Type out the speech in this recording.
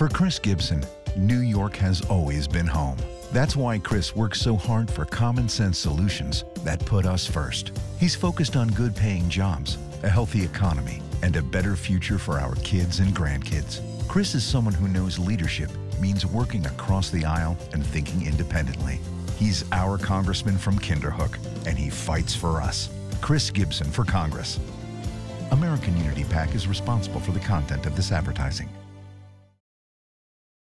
For Chris Gibson, New York has always been home. That's why Chris works so hard for common sense solutions that put us first. He's focused on good paying jobs, a healthy economy, and a better future for our kids and grandkids. Chris is someone who knows leadership means working across the aisle and thinking independently. He's our congressman from Kinderhook, and he fights for us. Chris Gibson for Congress. American Unity PAC is responsible for the content of this advertising.